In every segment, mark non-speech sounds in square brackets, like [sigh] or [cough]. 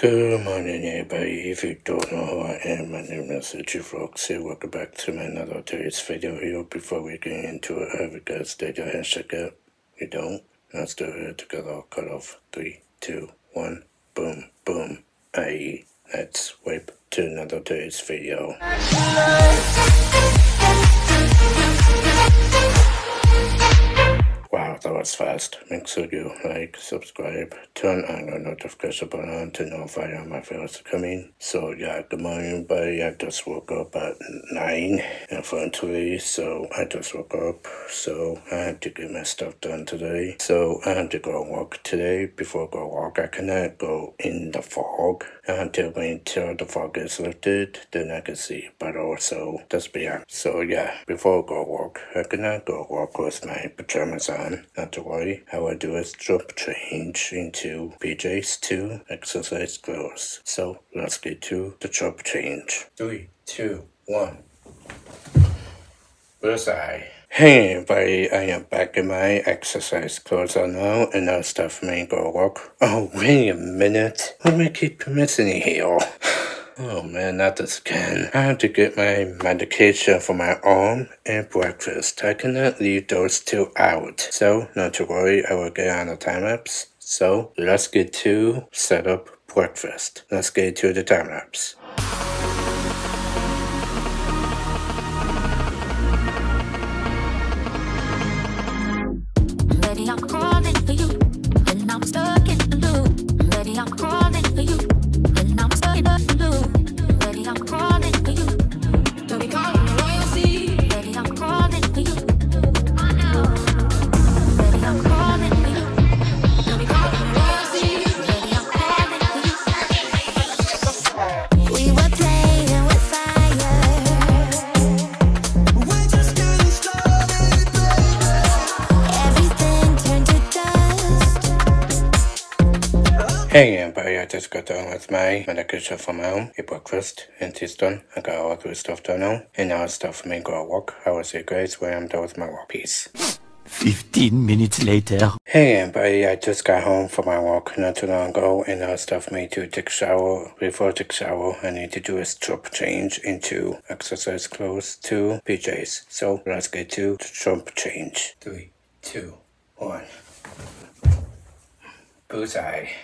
Good morning, everybody. If you don't know who I am, my name is ZG Vlogs here. Welcome back to my another today's video here. Before we get into it, have you guys did your hands check out. You don't? Let's do it together. Cut off. Three, two, one. Boom, boom. Aye. Let's whip to another today's video. Was fast. Make sure you like, subscribe, turn on your notification button to notify all my videos coming. So yeah, good morning everybody. I just woke up at 9 infantry, so I just woke up. So I had to get my stuff done today. So I had to go walk today. Before I go walk, I cannot go in the fog Uh, until until the fog is lifted, then I can see. But also, just be honest. So yeah, before I go walk, I cannot go walk with my pajamas on. Not to worry. I do is jump change into PJs to exercise clothes. So let's get to the jump change. Three, two, one. Bullseye. Hey everybody, I am back in my exercise clothes on now and now it's time me go walk. Oh wait a minute. Let me keep missing here. Oh man, not this again. I have to get my medication for my arm and breakfast. I cannot leave those two out. So, not to worry, I will get on the time lapse. So, let's get to set up breakfast. Let's get to the time lapse. Hey everybody, I just got done with my medication for my home, a breakfast, and it's done. I got all the stuff done now, and now it's time for me to go walk. I will see you guys when I'm done with my walk. Peace. 15 minutes later. Hey everybody, I just got home from my walk not too long ago and now it's time for me to take a shower. Before I take a shower, I need to do a jump change into exercise clothes to PJs. So let's get to the jump change. Three, two, one.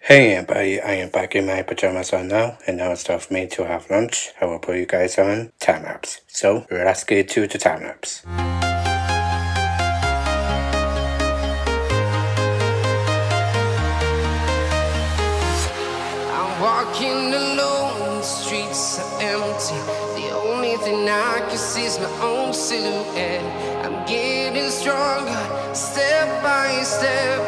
Hey everybody, I am back in my pajamas on now, and now it's time for me to have lunch. I will put you guys on time lapse. So let's get to the time lapse. I'm walking alone, the streets are empty. The only thing I can see is my own silhouette. I'm getting stronger, step by step.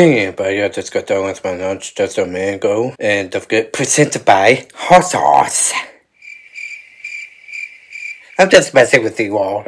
Hey everybody, I just got done with my lunch just a ago, and don't forget, presented by Hot Sauce. I'm just messing with you all.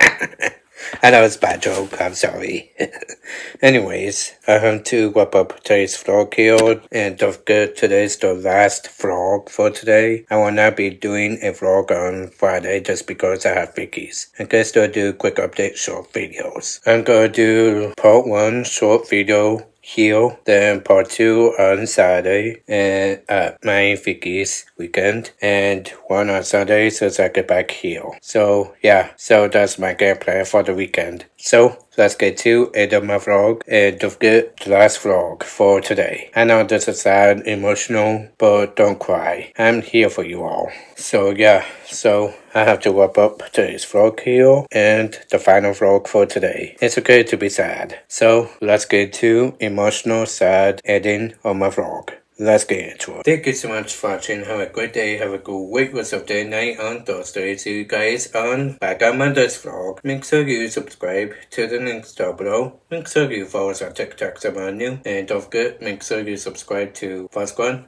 [laughs] I know it's a bad joke, I'm sorry. [laughs] Anyways, I have to wrap up today's vlog here, and don't forget, today's the last vlog for today. I will not be doing a vlog on Friday just because I have Vicky's. I guess I'll do quick update short videos. I'm gonna do part one short video here, then part two on Saturday and at my Vicky's weekend, and one on Sunday so I get back here. So yeah, so that's my game plan for the weekend. So let's get to my vlog and don't the last vlog for today. I know this is sad, emotional, but don't cry. I'm here for you all. So yeah, so I have to wrap up today's vlog here and the final vlog for today. It's okay to be sad. So let's get to emotional, sad ending of my vlog. Let's get into it. Thank you so much for watching. Have a great day. Have a good week. Rest of the night on Thursday. See you guys on back on Monday's vlog. Make sure you subscribe to the links down below. Make sure you follow us on TikTok you're new. And don't forget, make sure you subscribe to Fun Squad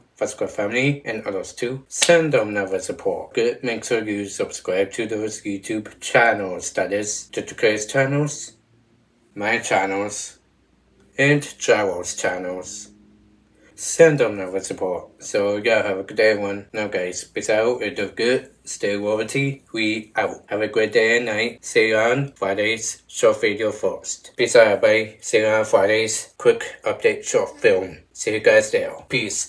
family, and others too. Send them never support. Good, make sure you subscribe to those YouTube channels, that is, Chris channels, my channels, and Jarrell's channels. Send them never support. So yeah, have a good day everyone. Now guys, peace out, it does good, stay royalty, we out. Have a great day and night. See you on Fridays, short video first. Peace out everybody, see you on Fridays, quick update short film. See you guys there. Peace.